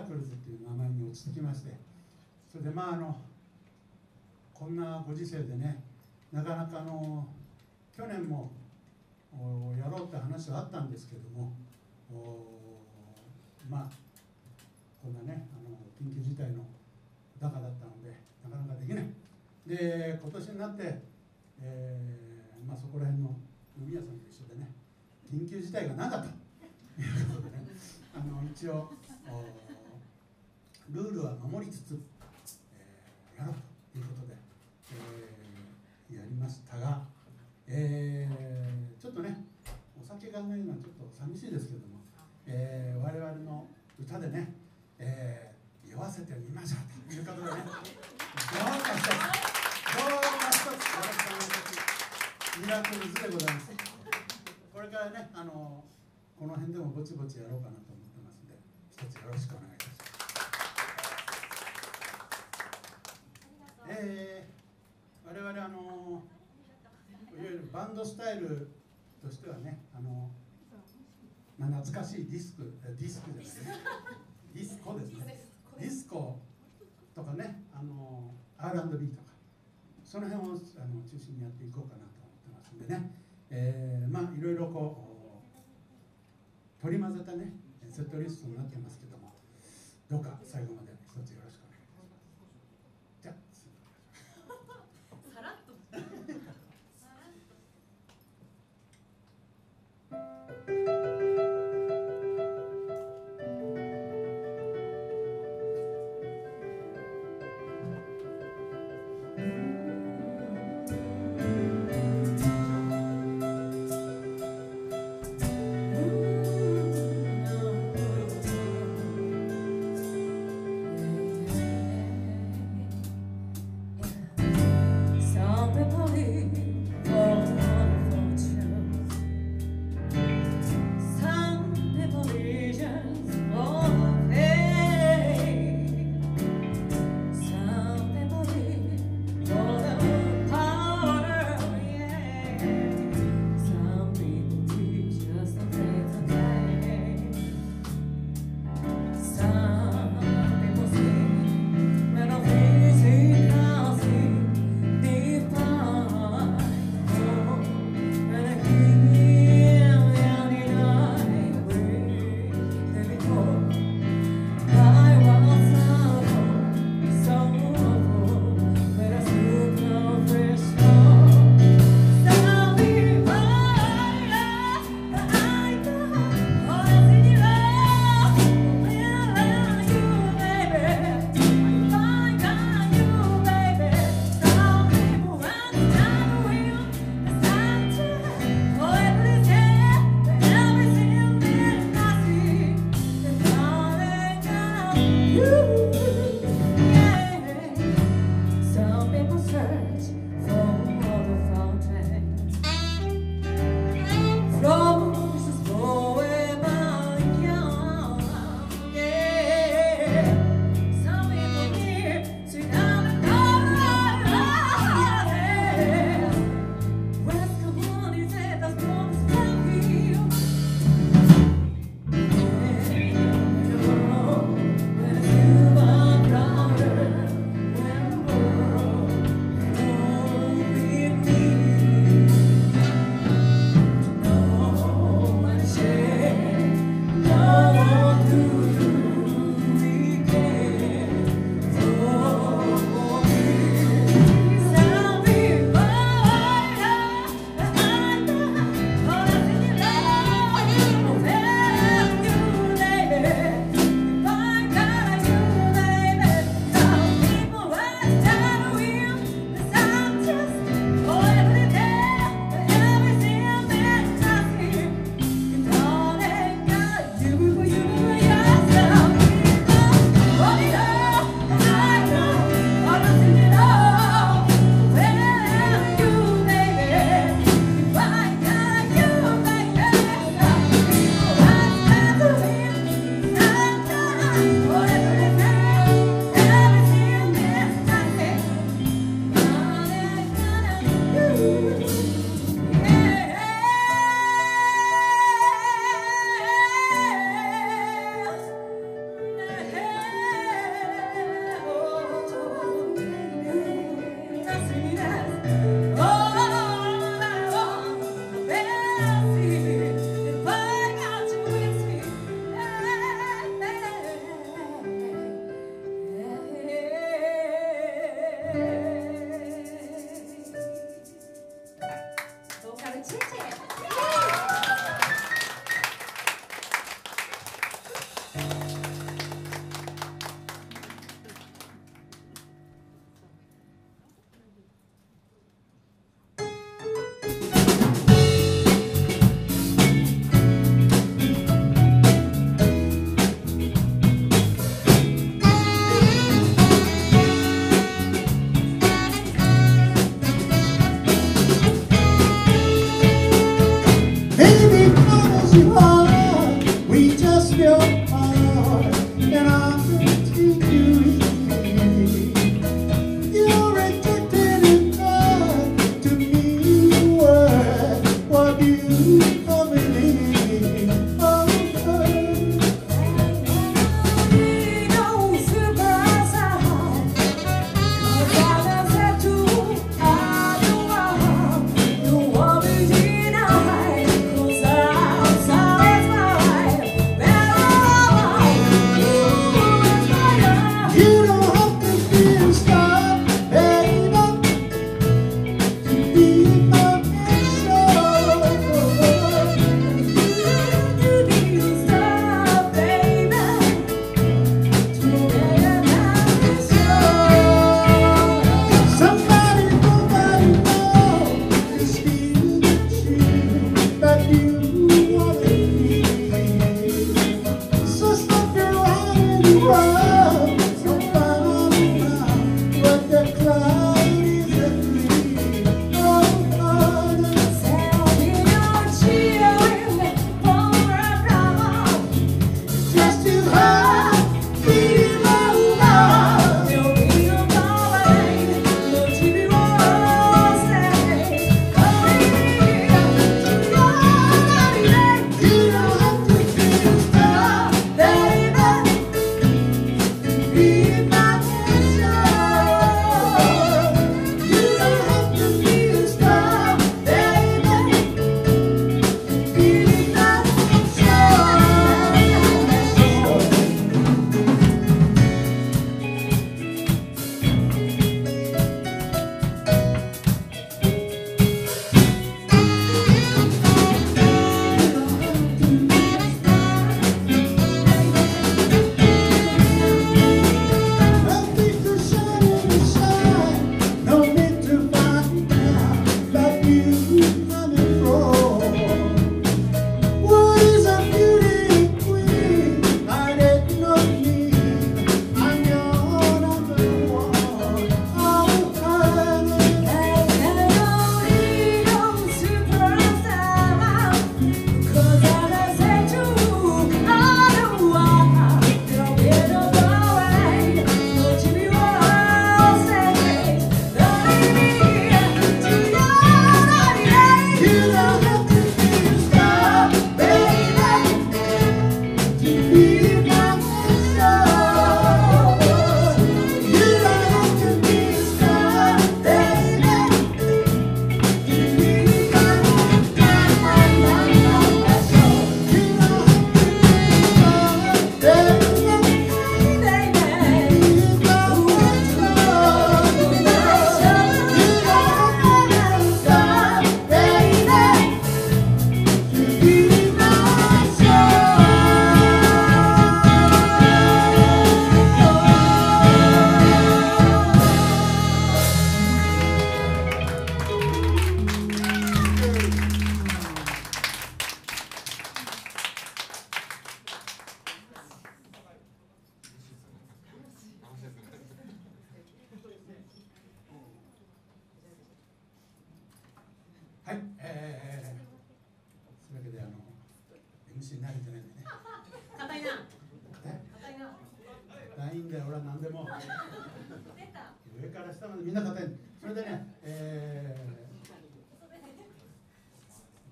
ミラクルズっていう名前に落ち着きましてそれでまああのこんなご時世でねなかなかあの去年もやろうって話はあったんですけどもまあこんなねあの緊急事態の中だったのでなかなかできない。で今年になって、えーまあ、そこら辺の飲み屋さんと一緒でね緊急事態が何だということでねあの一応ルールは守りつつ、えー、やろうということで、えー、やりましたが、えー、ちょっとねお酒がないのはちょっと寂しいですけども、えー、我々の歌でね、えー、酔わせてみましょうということでねどうか一つどうか一つよろしくお願いします。ミラクルズでございます。これからねあのこの辺でもぼちぼちやろうかなと思ってますんで一つよろしくお願いします。えー、我々あのいわゆるバンドスタイルとしてはねあの、まあ、懐かしいディスクディスクじゃないディスコですね。ディスコとかねあの R&B とかその辺をあの中心にやっていこうかなと思ってますんでね、えー、まあいろいろこう取り混ぜたねセットリストになってますけどもどうか最後まで。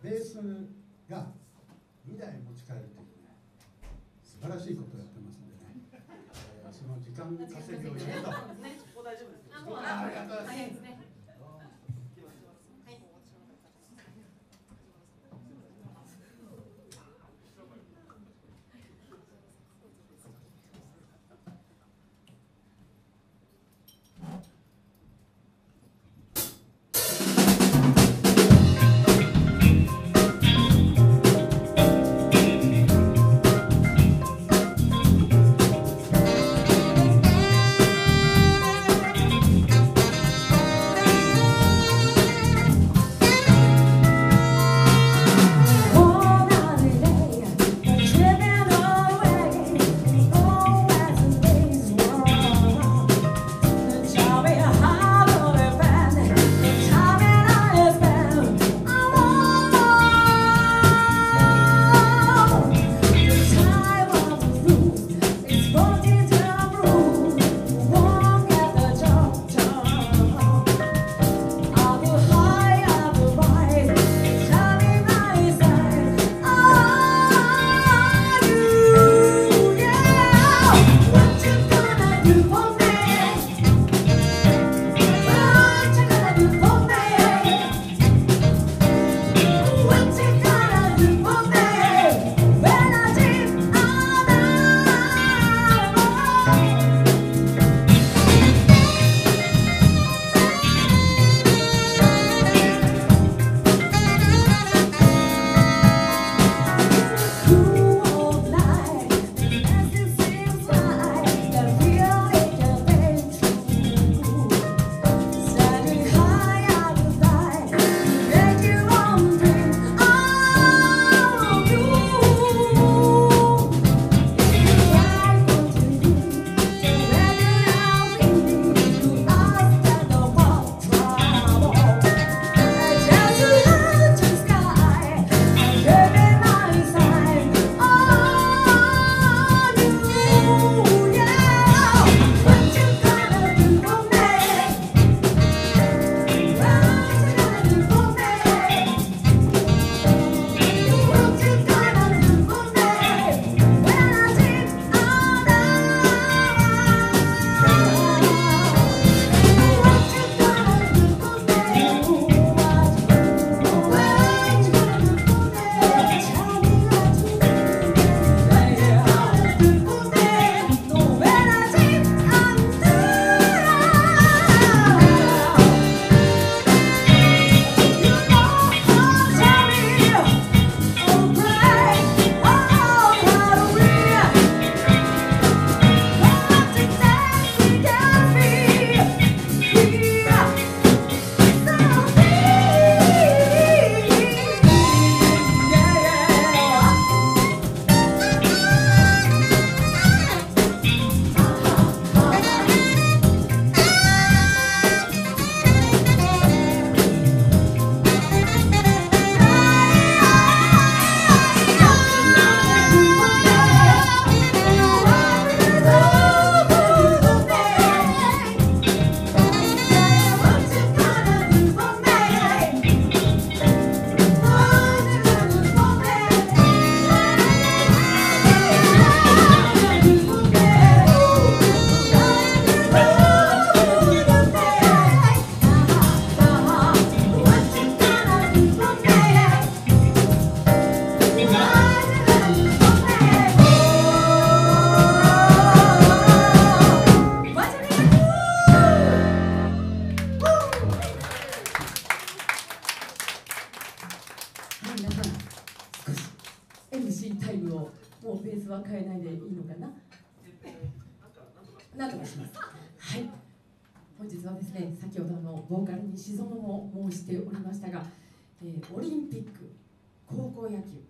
ベースが2台持ち帰るというね素晴らしいことをやってますんでね、えー、その時間稼ぎをやると。ねここ大丈夫です。ありがとうございますなんとかします。はい。本日はですね先ほどのボーカルにし園も申しておりましたが、えーオリンピック高校野球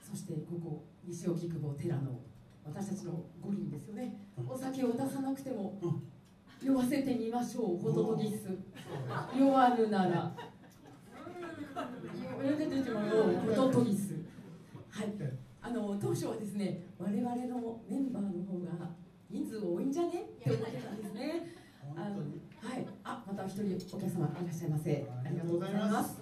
そしてここ西荻窪寺の私たちの五輪ですよね。お酒を出さなくても酔わせてみましょうホトトギス。酔わぬなら。よよけていきましょうホトトギス。はい。あの当初はですね我々のメンバーの方が人数多いんじゃね？って思ってたんですね。本当に。はい。あまた一人お客様いらっしゃいませありがとうございます。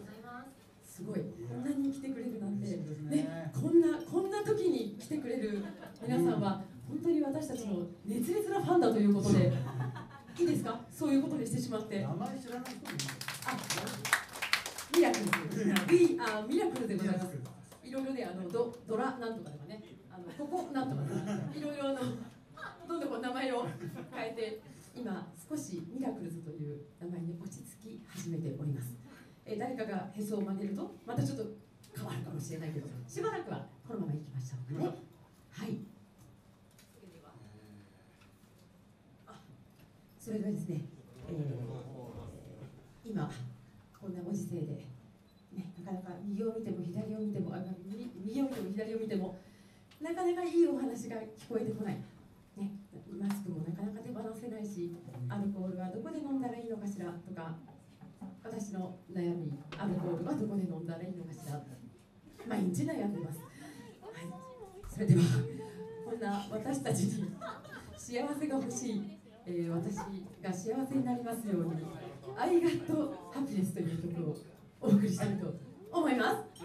す。ごい。こんなに来てくれるなんて。ね。ねこんなこんな時に来てくれる皆さんは本当に私たちの熱烈なファンだということで いいですか？そういうことにしてしまって。名前知らない人ミラクルです。ミあミラクルでございます。いろいろねあのドドラなんとかとかねあのここなんとかとかいろいろあのどんどんこう名前を変えて今少しミラクルズという名前に落ち着き始めております。え誰かがへそを曲げるとまたちょっと変わるかもしれないけどしばらくはこのまま行きましょうかね。はい。それではですね、えー今こんなご時世で、ね、なかなか右を見ても左を見てもあ右右を見ても左を見てもなかなかいいお話が聞こえてこない、ね、マスクもなかなか手放せないしアルコールはどこで飲んだらいいのかしらとか私の悩みアルコールはどこで飲んだらいいのかしら。毎日悩んでます、はい、それではこんな私たちに幸せが欲しい、えー私が幸せになりますように「アイガットハピネス」という曲をお送りしたいと思います。